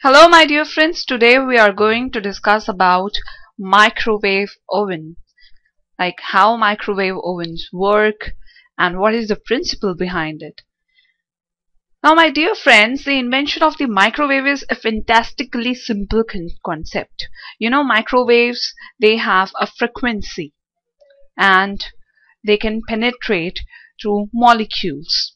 Hello my dear friends, today we are going to discuss about microwave oven. Like how microwave ovens work and what is the principle behind it. Now my dear friends, the invention of the microwave is a fantastically simple con concept. You know microwaves, they have a frequency and they can penetrate through molecules.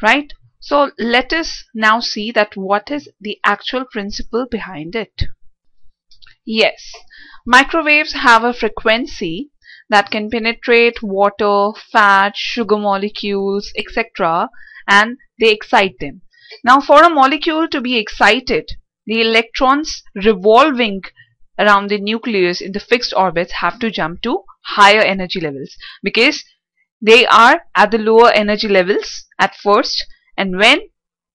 Right? So let us now see that what is the actual principle behind it. Yes, microwaves have a frequency that can penetrate water, fat, sugar molecules, etc. and they excite them. Now for a molecule to be excited, the electrons revolving around the nucleus in the fixed orbits have to jump to higher energy levels because they are at the lower energy levels at first and when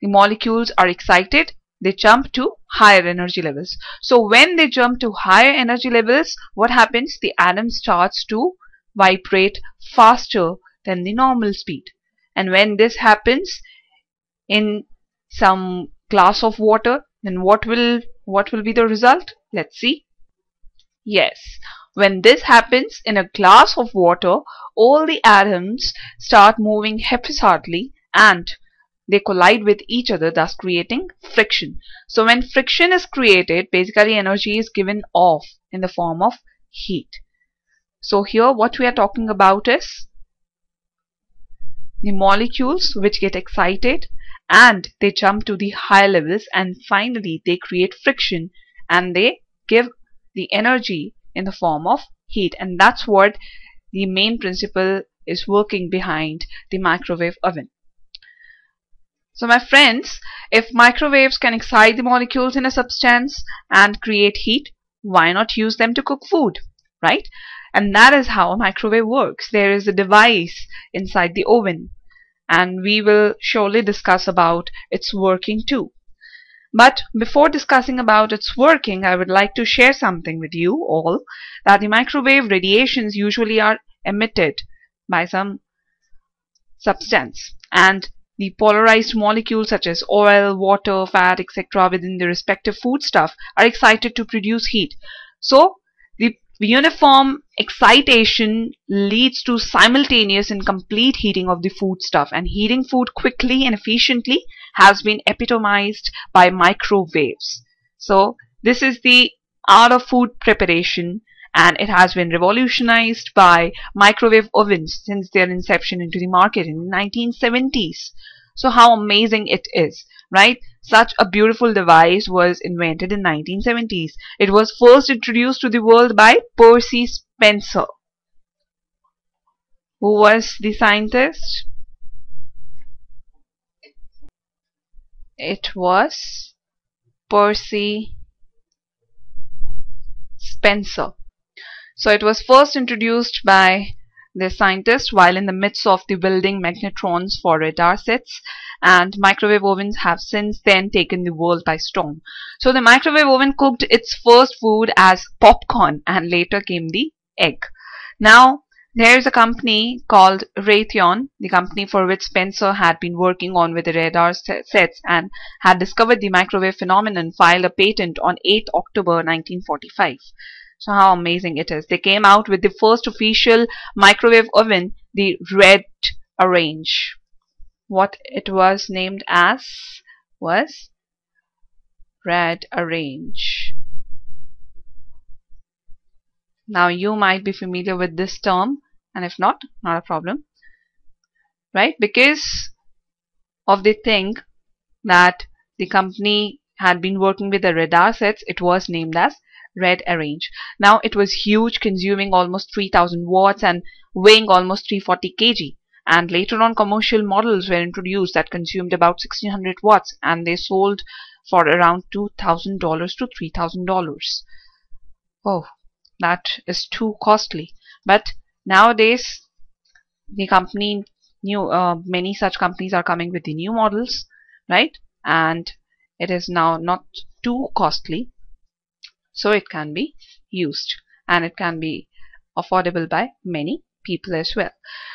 the molecules are excited they jump to higher energy levels. So when they jump to higher energy levels what happens? The atom starts to vibrate faster than the normal speed. And when this happens in some glass of water then what will what will be the result? Let's see. Yes. When this happens in a glass of water all the atoms start moving haphazardly and they collide with each other thus creating friction. So when friction is created basically energy is given off in the form of heat. So here what we are talking about is the molecules which get excited and they jump to the higher levels and finally they create friction and they give the energy in the form of heat. And that's what the main principle is working behind the microwave oven so my friends, if microwaves can excite the molecules in a substance and create heat, why not use them to cook food, right? And that is how a microwave works. There is a device inside the oven and we will surely discuss about its working too. But before discussing about its working, I would like to share something with you all that the microwave radiations usually are emitted by some substance and the polarized molecules such as oil, water, fat, etc. within the respective foodstuff are excited to produce heat. So the uniform excitation leads to simultaneous and complete heating of the foodstuff and heating food quickly and efficiently has been epitomized by microwaves. So this is the art of food preparation and it has been revolutionized by microwave ovens since their inception into the market in the 1970s. So how amazing it is, right? Such a beautiful device was invented in 1970s. It was first introduced to the world by Percy Spencer. Who was the scientist? It was Percy Spencer. So it was first introduced by the scientist while in the midst of the building magnetrons for radar sets and microwave ovens have since then taken the world by storm. So the microwave oven cooked its first food as popcorn and later came the egg. Now there is a company called Raytheon, the company for which Spencer had been working on with the radar sets and had discovered the microwave phenomenon, filed a patent on 8 October 1945. So how amazing it is. They came out with the first official microwave oven, the Red Arrange. What it was named as was Radarange. Now you might be familiar with this term and if not, not a problem. Right? Because of the thing that the company had been working with the radar sets, it was named as Radarange. Now it was huge consuming almost 3000 watts and weighing almost 340 kg and later on commercial models were introduced that consumed about 1600 watts and they sold for around $2,000 to $3,000. Oh, that is too costly. But nowadays the company new uh, many such companies are coming with the new models right and it is now not too costly so it can be used and it can be affordable by many people as well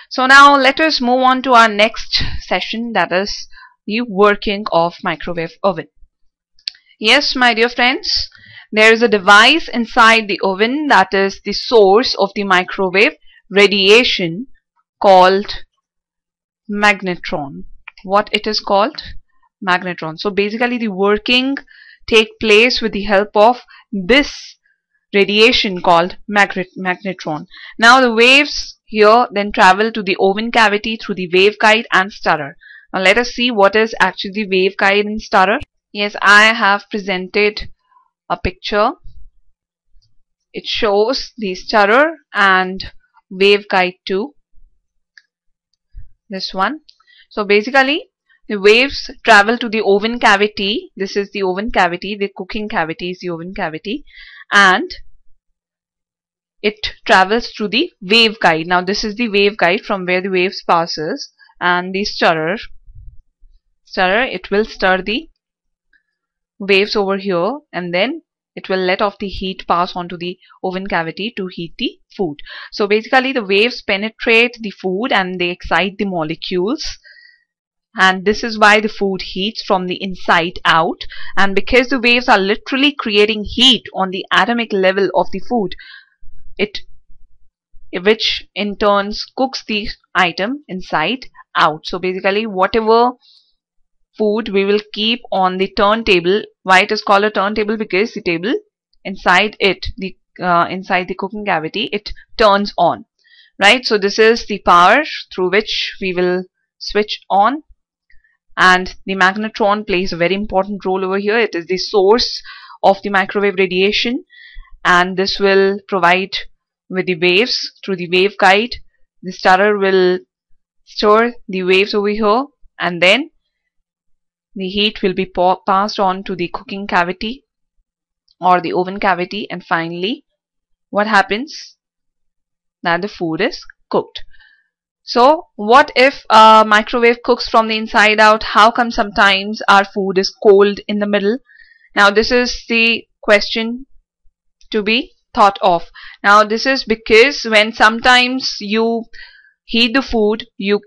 so now let us move on to our next session that is the working of microwave oven Yes, my dear friends, there is a device inside the oven that is the source of the microwave radiation called magnetron. What it is called? Magnetron. So basically the working take place with the help of this radiation called magnetron. Now the waves here then travel to the oven cavity through the waveguide and stirrer. Now let us see what is actually the waveguide and stirrer. Yes, I have presented a picture. It shows the stirrer and waveguide too. This one. So basically the waves travel to the oven cavity. This is the oven cavity. The cooking cavity is the oven cavity. And it travels through the waveguide. Now this is the waveguide from where the waves passes and the stirrer stirrer it will stir the waves over here and then it will let off the heat pass onto the oven cavity to heat the food. So basically the waves penetrate the food and they excite the molecules and this is why the food heats from the inside out. And because the waves are literally creating heat on the atomic level of the food it which in turns cooks the item inside out. So basically whatever food we will keep on the turntable why it is called a turntable? Because the table inside it the uh, inside the cooking cavity it turns on. Right? So this is the power through which we will switch on and the magnetron plays a very important role over here. It is the source of the microwave radiation. And this will provide with the waves through the waveguide. The stirrer will store the waves over here. And then the heat will be passed on to the cooking cavity or the oven cavity. And finally what happens? That the food is cooked so what if a microwave cooks from the inside out? How come sometimes our food is cold in the middle? Now this is the question to be thought of. Now this is because when sometimes you heat the food you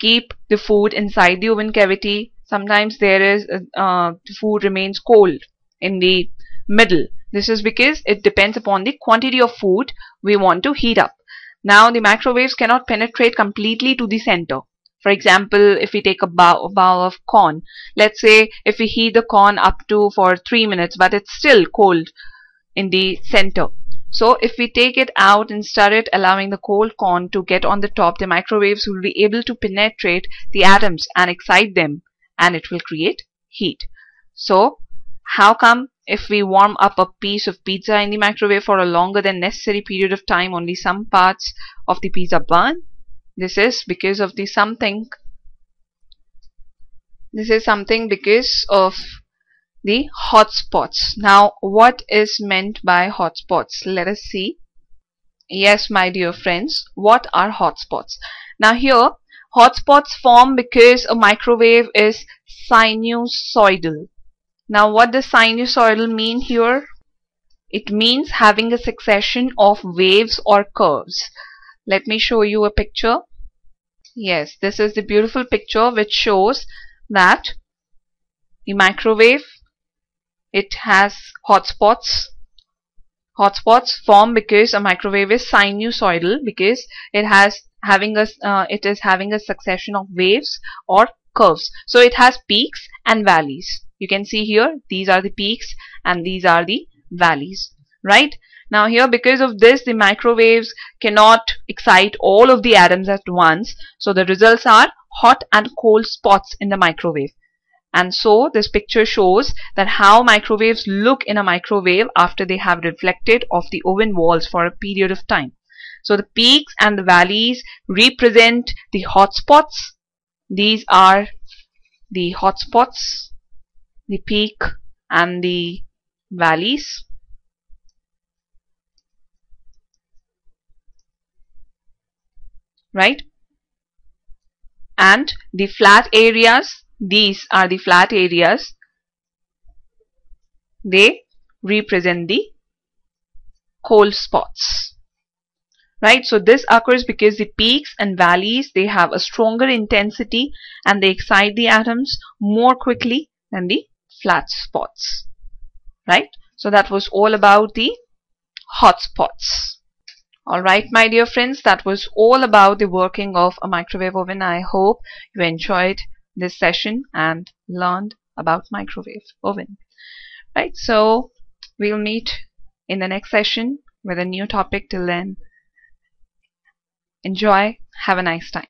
keep the food inside the oven cavity sometimes there is uh, the food remains cold in the middle. This is because it depends upon the quantity of food we want to heat up now the microwaves cannot penetrate completely to the center for example if we take a bowl, of corn let's say if we heat the corn up to for three minutes but it's still cold in the center. So if we take it out and stir it allowing the cold corn to get on the top the microwaves will be able to penetrate the atoms and excite them and it will create heat. So how come if we warm up a piece of pizza in the microwave for a longer than necessary period of time only some parts of the pizza burn? This is because of the something this is something because of the hotspots. Now what is meant by hotspots? Let us see. Yes my dear friends, what are hotspots? Now here hotspots form because a microwave is sinusoidal. Now what does sinusoidal mean here? It means having a succession of waves or curves. Let me show you a picture. Yes, this is the beautiful picture which shows that the microwave it has hotspots hotspots form because a microwave is sinusoidal because it has having a uh, it is having a succession of waves or curves so it has peaks and valleys you can see here these are the peaks and these are the valleys right now here because of this the microwaves cannot excite all of the atoms at once so the results are hot and cold spots in the microwave and so this picture shows that how microwaves look in a microwave after they have reflected off the oven walls for a period of time. So the peaks and the valleys represent the hot spots. These are the hot spots, the peak and the valleys. Right? And the flat areas these are the flat areas. They represent the cold spots. Right, so this occurs because the peaks and valleys they have a stronger intensity and they excite the atoms more quickly than the flat spots. right? So that was all about the hotspots alright my dear friends that was all about the working of a microwave oven. I hope you enjoyed this session and learned about microwave oven. Right so we'll meet in the next session with a new topic till then enjoy. Have a nice time